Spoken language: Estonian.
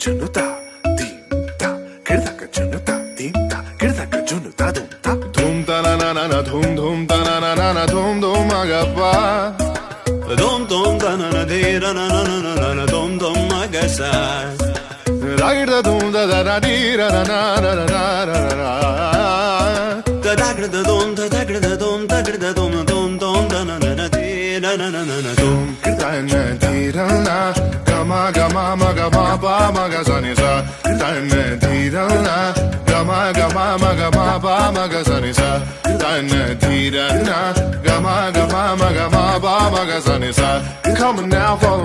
kaczunota, dim ta, kerda kaczunota, dim ta, kerda kaczunota, dum ta. Dum ta na na na na, dum dum ta na na na na, dum dum agapa. Dum dum ta na na, de na na na na na na, dum dum agasa. Da da dum da da da di ra na na na na na na na. Da da gra da dum da da gra da dum da gra da dum dum dum da na na na di na na na na na dum. Gra na di ra na. ma ga ma ba sa di da na. Ma ba sa di da na. Ma ba sa come now follow